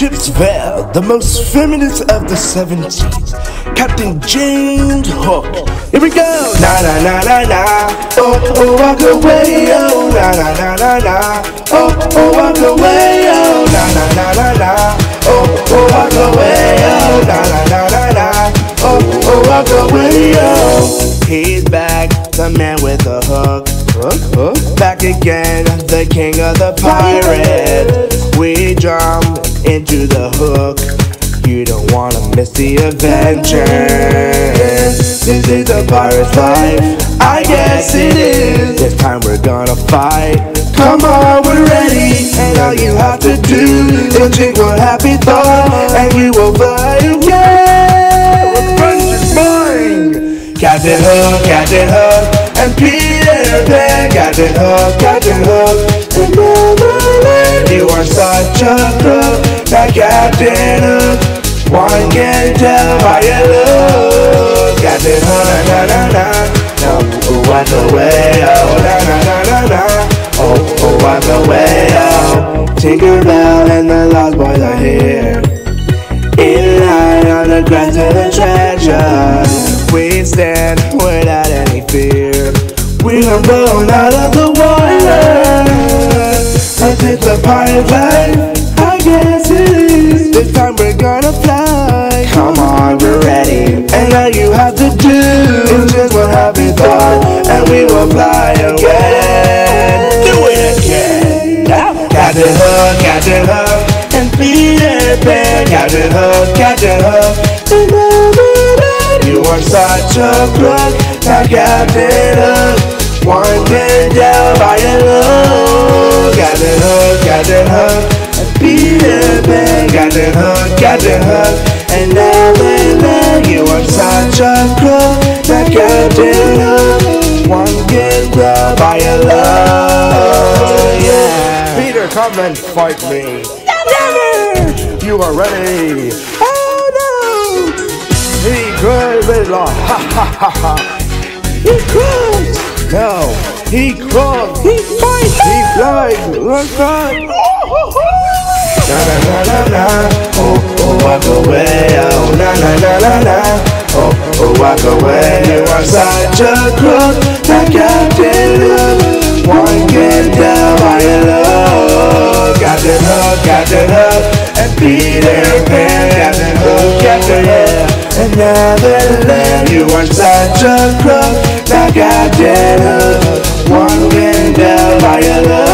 Ships Vale, the most feminist of the 70s. Captain James Hook. Here we go. Na na na na na. Oh oh walk away. Oh na na na na na. Oh oh walk away. Oh na na na na na. Oh oh walk away. Oh na na na na na. Oh oh walk away. Oh. He's back, the man with the hook. Hook, hook. Back again, the king of the pirate. We jump into the hook. You don't wanna miss the adventure. This is a pirate's life. I guess it is. This time we're gonna fight. Come on, we're ready. And all you have to do is one happy thought, and you will fly away. Is mine. Captain Hook, Captain Hook, and Peter Pan. Captain Hook, Captain Hook, and Neverland. You are such a crook, Captain Hook. One can tell by your look. Captain Hook, na na na na. No, oh, walk away, oh, na na na na na. Oh, oh, walk away, oh. Tinkerbell and the Lost Boys are here. In line on the ground to the treasure. We stand without any fear. We are blown out of the water. Cause it's a pirate life. It is. This time we're gonna fly. Come on, we're ready. And all you have to do is just one happy thought, and we will fly away. Do it again. Captain Hook, Captain Hook, and Peter Pan. Captain Hook, Captain Hook, and Neverland. You are such a crook, now Captain Hook. One can down by your look. Captain Hook, Captain Hook, Peter Pan. Captain Hook, Captain Hook, and Neverland. You are such a crook, now Captain Hook. One tell by your look. Yeah. Peter, come and fight me. Never! You are ready. Oh no! He cried with ha ha ha ha. He cried. No, he crawled. He fights. He flies. Look oh, up. Na na na na na. Oh oh walk away. Oh na na na na na. Oh oh walk away. You are such a crook. That Captain Hook. One can tell by your love. Captain Hook, Captain Hook, and Peter Pan. Captain Hook, Captain Hook, and Neverland. You are such a crook. That Captain Hook. One can tell by your love.